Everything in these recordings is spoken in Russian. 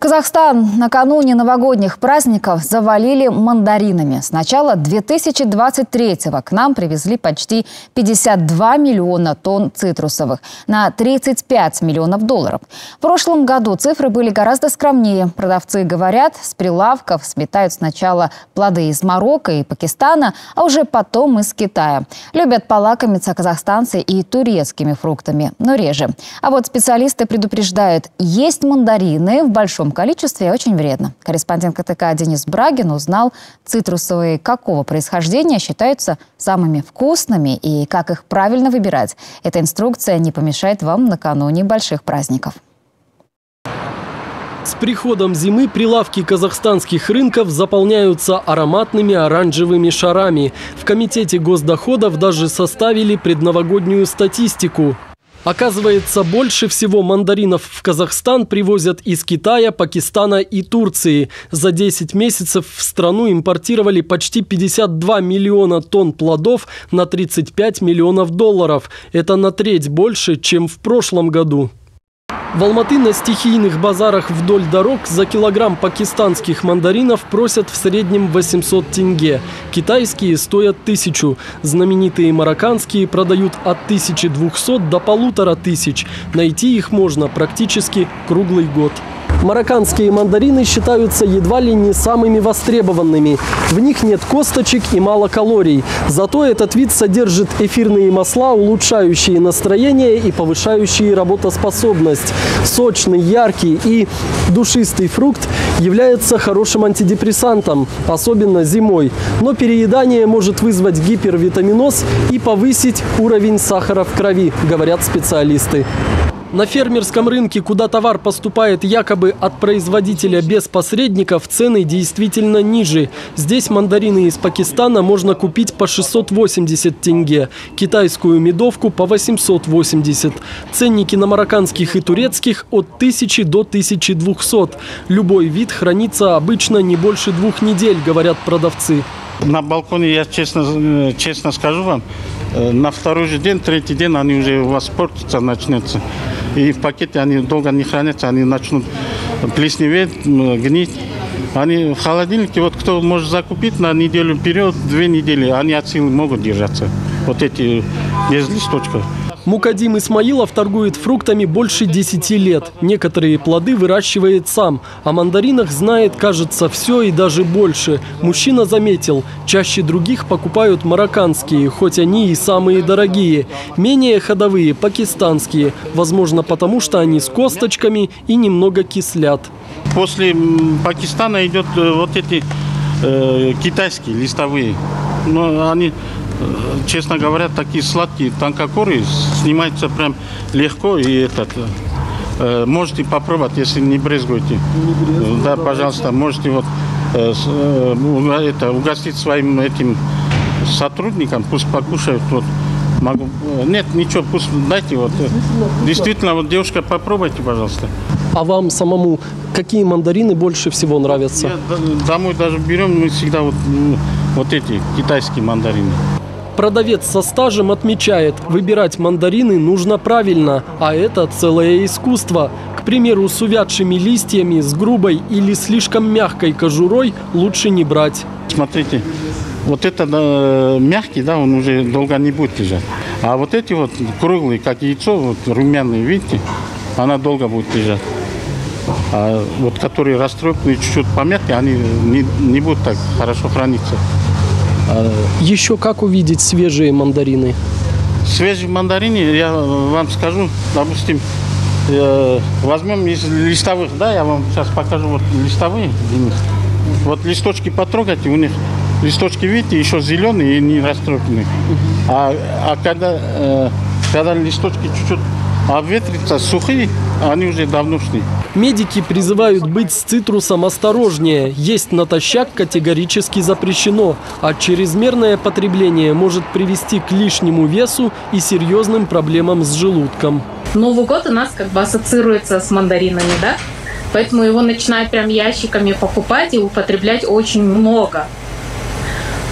Казахстан накануне новогодних праздников завалили мандаринами. С начала 2023-го к нам привезли почти 52 миллиона тонн цитрусовых на 35 миллионов долларов. В прошлом году цифры были гораздо скромнее. Продавцы говорят, с прилавков сметают сначала плоды из Марокко и Пакистана, а уже потом из Китая. Любят полакомиться казахстанцы и турецкими фруктами, но реже. А вот специалисты предупреждают, есть мандарины в большом большом количестве очень вредно. Корреспондент КТК Денис Брагин узнал, цитрусовые какого происхождения считаются самыми вкусными и как их правильно выбирать. Эта инструкция не помешает вам накануне больших праздников. С приходом зимы прилавки казахстанских рынков заполняются ароматными оранжевыми шарами. В Комитете госдоходов даже составили предновогоднюю статистику. Оказывается, больше всего мандаринов в Казахстан привозят из Китая, Пакистана и Турции. За 10 месяцев в страну импортировали почти 52 миллиона тонн плодов на 35 миллионов долларов. Это на треть больше, чем в прошлом году. В Алматы на стихийных базарах вдоль дорог за килограмм пакистанских мандаринов просят в среднем 800 тенге. Китайские стоят тысячу. Знаменитые марокканские продают от 1200 до полутора тысяч. Найти их можно практически круглый год. Марокканские мандарины считаются едва ли не самыми востребованными. В них нет косточек и мало калорий. Зато этот вид содержит эфирные масла, улучшающие настроение и повышающие работоспособность. Сочный, яркий и душистый фрукт является хорошим антидепрессантом, особенно зимой. Но переедание может вызвать гипервитаминоз и повысить уровень сахара в крови, говорят специалисты. На фермерском рынке, куда товар поступает якобы от производителя без посредников, цены действительно ниже. Здесь мандарины из Пакистана можно купить по 680 тенге, китайскую медовку по 880. Ценники на марокканских и турецких от 1000 до 1200. Любой вид хранится обычно не больше двух недель, говорят продавцы. На балконе, я честно, э, честно скажу вам, э, на второй же день, третий день они уже у вас портятся, начнется. И в пакете они долго не хранятся, они начнут плесневеть, гнить. Они в холодильнике, вот кто может закупить на неделю вперед, две недели, они от силы могут держаться. Вот эти без листочков. Мукадим Исмаилов торгует фруктами больше 10 лет. Некоторые плоды выращивает сам. О мандаринах знает, кажется, все и даже больше. Мужчина заметил, чаще других покупают марокканские, хоть они и самые дорогие. Менее ходовые – пакистанские. Возможно, потому что они с косточками и немного кислят. После Пакистана идет э, вот эти э, китайские листовые. Но они честно говоря, такие сладкие танкокоры снимаются прям легко и этот э, можете попробовать, если не брезгуете. Не брезгуете да, пожалуйста, можете вот э, э, это угостить своим этим сотрудникам, пусть покушают вот. Могу. Нет, ничего, пусть дайте вот. Действительно, Действительно вот девушка, попробуйте, пожалуйста. А вам самому какие мандарины больше всего нравятся? Я домой даже берем мы всегда вот, вот эти китайские мандарины. Продавец со стажем отмечает, выбирать мандарины нужно правильно, а это целое искусство. К примеру, с увядшими листьями, с грубой или слишком мягкой кожурой лучше не брать. Смотрите, вот это да, мягкий, да, он уже долго не будет лежать. А вот эти вот круглые, как яйцо, вот румяные, видите, она долго будет лежать. А вот которые расстроенные, чуть-чуть помятые, они не, не будут так хорошо храниться. А, Еще как увидеть свежие мандарины? Свежие мандарины, я вам скажу, допустим, э, возьмем из листовых, да, я вам сейчас покажу вот листовые, Вот листочки потрогайте, у них листочки, видите, еще зеленые и не растрепанные. А, а когда, э, когда листочки чуть-чуть обветрятся, сухие, они уже давно шли. Медики призывают быть с цитрусом осторожнее. Есть натощак категорически запрещено, а чрезмерное потребление может привести к лишнему весу и серьезным проблемам с желудком. Новый год у нас как бы ассоциируется с мандаринами, да? Поэтому его начинают прям ящиками покупать и употреблять очень много.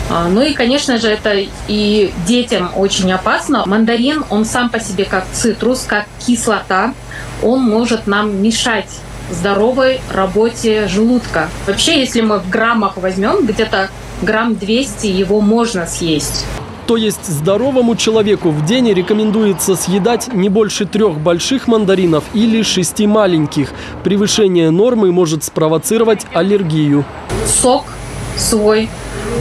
А, ну и, конечно же, это и детям очень опасно. Мандарин, он сам по себе как цитрус, как кислота, он может нам мешать здоровой работе желудка. Вообще, если мы в граммах возьмем, где-то грамм 200 его можно съесть. То есть здоровому человеку в день рекомендуется съедать не больше трех больших мандаринов или шести маленьких. Превышение нормы может спровоцировать аллергию. Сок свой,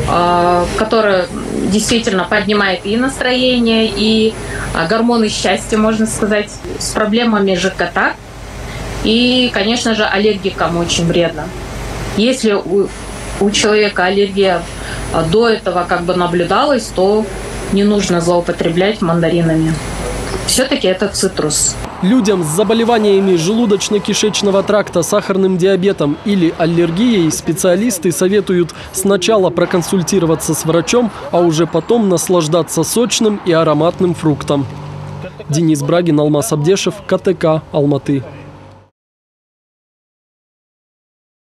а, который действительно поднимает и настроение, и а, гормоны счастья, можно сказать, с проблемами ЖКТ. И, конечно же, аллергикам очень вредно. Если у, у человека аллергия а, до этого как бы наблюдалась, то не нужно злоупотреблять мандаринами. Все-таки это цитрус. Людям с заболеваниями желудочно-кишечного тракта, сахарным диабетом или аллергией специалисты советуют сначала проконсультироваться с врачом, а уже потом наслаждаться сочным и ароматным фруктом. Денис Брагин, Алмаз Абдешев, КТК, Алматы.